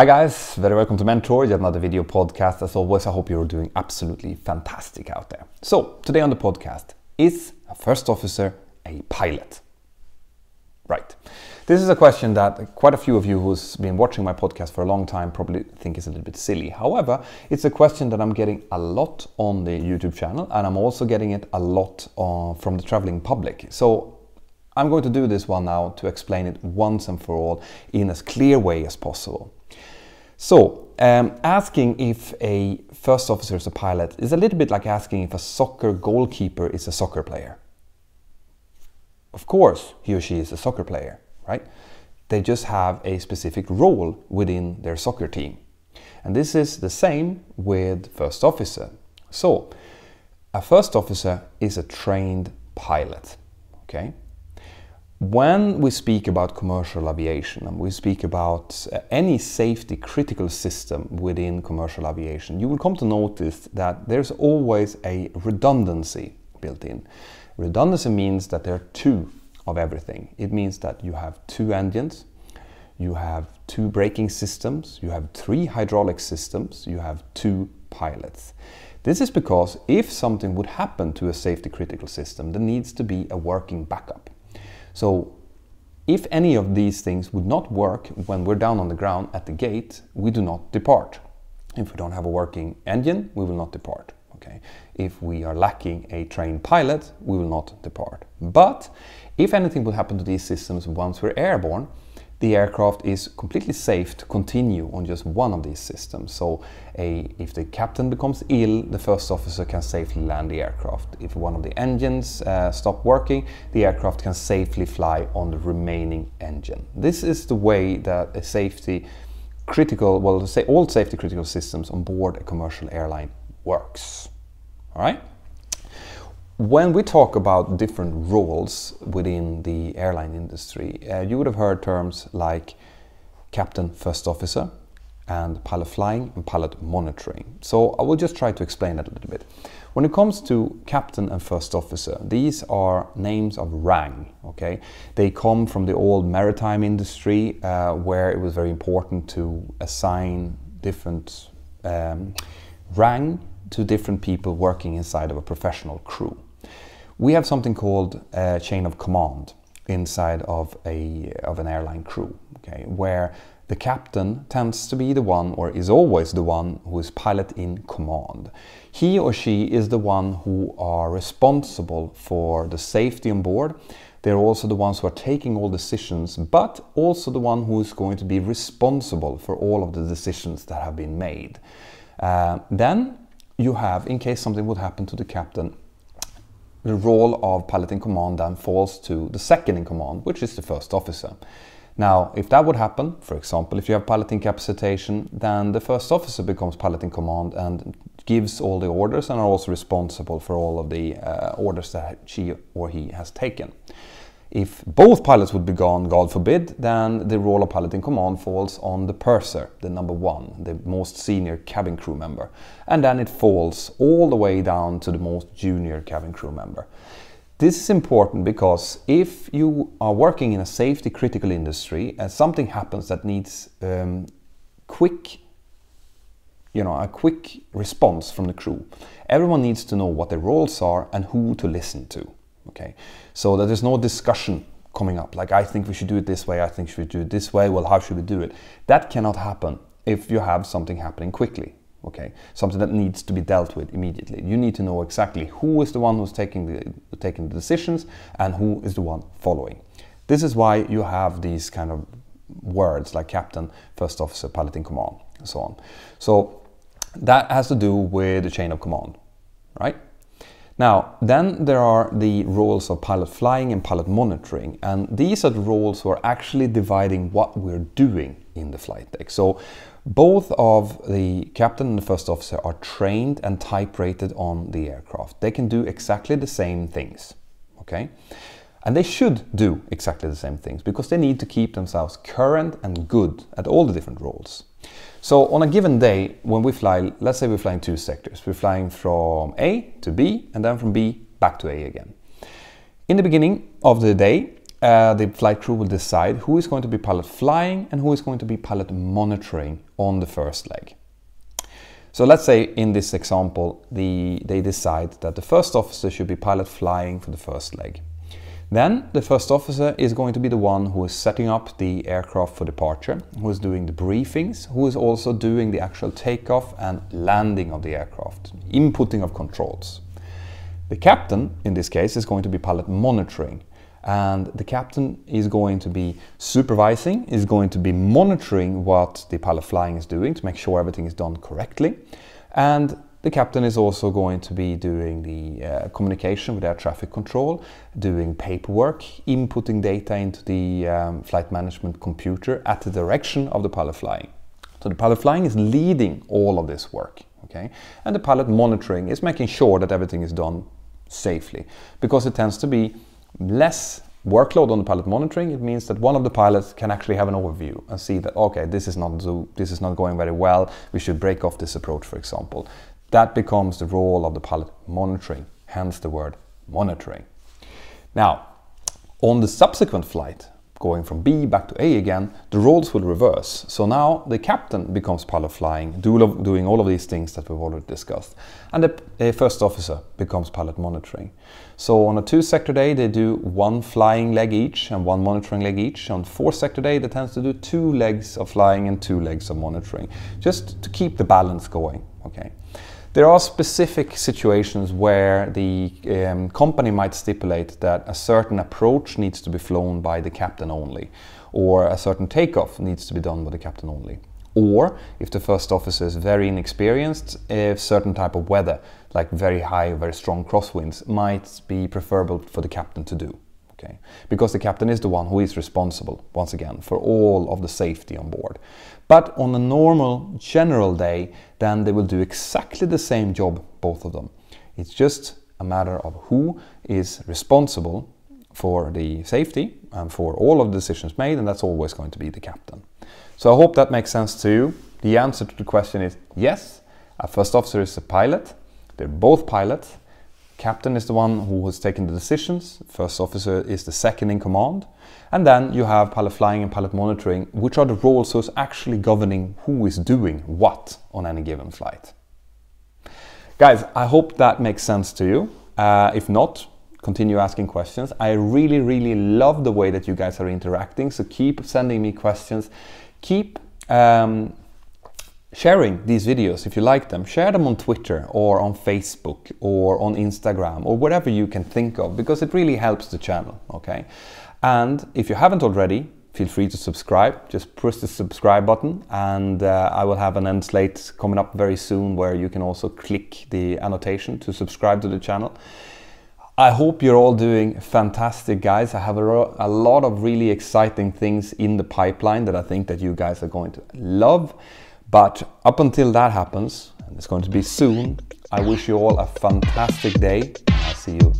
Hi guys, very welcome to Mentour, yet another video podcast. As always, I hope you're doing absolutely fantastic out there. So, today on the podcast, is a first officer a pilot? Right. This is a question that quite a few of you who's been watching my podcast for a long time probably think is a little bit silly. However, it's a question that I'm getting a lot on the YouTube channel and I'm also getting it a lot uh, from the traveling public. So I'm going to do this one now to explain it once and for all in as clear way as possible. So, um, asking if a first officer is a pilot is a little bit like asking if a soccer goalkeeper is a soccer player. Of course, he or she is a soccer player, right? They just have a specific role within their soccer team. And this is the same with first officer. So, a first officer is a trained pilot, okay? When we speak about commercial aviation and we speak about uh, any safety critical system within commercial aviation, you will come to notice that there's always a redundancy built in. Redundancy means that there are two of everything. It means that you have two engines, you have two braking systems, you have three hydraulic systems, you have two pilots. This is because if something would happen to a safety critical system, there needs to be a working backup. So if any of these things would not work when we're down on the ground at the gate, we do not depart. If we don't have a working engine, we will not depart. Okay. If we are lacking a trained pilot, we will not depart. But if anything will happen to these systems once we're airborne, the aircraft is completely safe to continue on just one of these systems. So a, if the captain becomes ill, the first officer can safely land the aircraft. If one of the engines uh, stop working, the aircraft can safely fly on the remaining engine. This is the way that a safety critical, well, to say all safety critical systems on board a commercial airline works. All right? When we talk about different roles within the airline industry, uh, you would have heard terms like captain, first officer, and pilot flying and pilot monitoring. So I will just try to explain that a little bit. When it comes to captain and first officer, these are names of rang. Okay, they come from the old maritime industry uh, where it was very important to assign different um, rang to different people working inside of a professional crew. We have something called a chain of command inside of a of an airline crew, okay, where the captain tends to be the one or is always the one who is pilot in command. He or she is the one who are responsible for the safety on board. They're also the ones who are taking all decisions, but also the one who is going to be responsible for all of the decisions that have been made. Uh, then you have, in case something would happen to the captain, the role of pilot in command then falls to the second in command, which is the first officer. Now, if that would happen, for example, if you have pilot incapacitation, then the first officer becomes pilot in command and gives all the orders and are also responsible for all of the uh, orders that she or he has taken. If both pilots would be gone, God forbid, then the role of pilot in command falls on the purser, the number one, the most senior cabin crew member. And then it falls all the way down to the most junior cabin crew member. This is important because if you are working in a safety critical industry and something happens that needs um, quick you know, a quick response from the crew. Everyone needs to know what their roles are and who to listen to. Okay, so that there's no discussion coming up like I think we should do it this way, I think we should do it this way. Well, how should we do it? That cannot happen if you have something happening quickly. Okay, something that needs to be dealt with immediately. You need to know exactly who is the one who's taking the taking the decisions and who is the one following. This is why you have these kind of words like captain, first officer, pilot in command, and so on. So that has to do with the chain of command, right? Now, then there are the roles of pilot flying and pilot monitoring, and these are the roles who are actually dividing what we're doing in the flight deck. So both of the captain and the first officer are trained and type rated on the aircraft. They can do exactly the same things, okay? And they should do exactly the same things because they need to keep themselves current and good at all the different roles. So on a given day, when we fly, let's say we're flying two sectors. We're flying from A to B and then from B back to A again. In the beginning of the day, uh, the flight crew will decide who is going to be pilot flying and who is going to be pilot monitoring on the first leg. So let's say in this example, the, they decide that the first officer should be pilot flying for the first leg. Then the first officer is going to be the one who is setting up the aircraft for departure, who is doing the briefings, who is also doing the actual takeoff and landing of the aircraft, inputting of controls. The captain, in this case, is going to be pilot monitoring, and the captain is going to be supervising, is going to be monitoring what the pilot flying is doing to make sure everything is done correctly. And the captain is also going to be doing the uh, communication with air traffic control, doing paperwork, inputting data into the um, flight management computer at the direction of the pilot flying. So the pilot flying is leading all of this work, okay? And the pilot monitoring is making sure that everything is done safely because it tends to be less workload on the pilot monitoring, it means that one of the pilots can actually have an overview and see that okay, this is not this is not going very well. We should break off this approach, for example. That becomes the role of the pilot monitoring, hence the word monitoring. Now, on the subsequent flight, going from B back to A again, the roles will reverse. So now the captain becomes pilot flying, doing all of these things that we've already discussed. And the first officer becomes pilot monitoring. So on a two sector day, they do one flying leg each and one monitoring leg each. On four sector day, they tend to do two legs of flying and two legs of monitoring, just to keep the balance going, okay? There are specific situations where the um, company might stipulate that a certain approach needs to be flown by the captain only, or a certain takeoff needs to be done by the captain only. Or if the first officer is very inexperienced, a certain type of weather, like very high, very strong crosswinds, might be preferable for the captain to do. Okay? Because the captain is the one who is responsible, once again, for all of the safety on board. But on a normal general day, then they will do exactly the same job, both of them. It's just a matter of who is responsible for the safety and for all of the decisions made, and that's always going to be the captain. So I hope that makes sense to you. The answer to the question is yes, a first officer is a pilot. They're both pilots, Captain is the one who has taken the decisions. First officer is the second in command. And then you have pilot flying and pilot monitoring, which are the roles who's actually governing who is doing what on any given flight. Guys, I hope that makes sense to you. Uh, if not, continue asking questions. I really, really love the way that you guys are interacting. So keep sending me questions. Keep um, sharing these videos if you like them share them on twitter or on facebook or on instagram or whatever you can think of because it really helps the channel okay and if you haven't already feel free to subscribe just press the subscribe button and uh, i will have an end slate coming up very soon where you can also click the annotation to subscribe to the channel I hope you're all doing fantastic, guys. I have a, a, lot of really exciting things in the pipeline that I think that you guys are going to love. But up until that happens, and it's going to be soon, I wish you all a fantastic day. I'll see you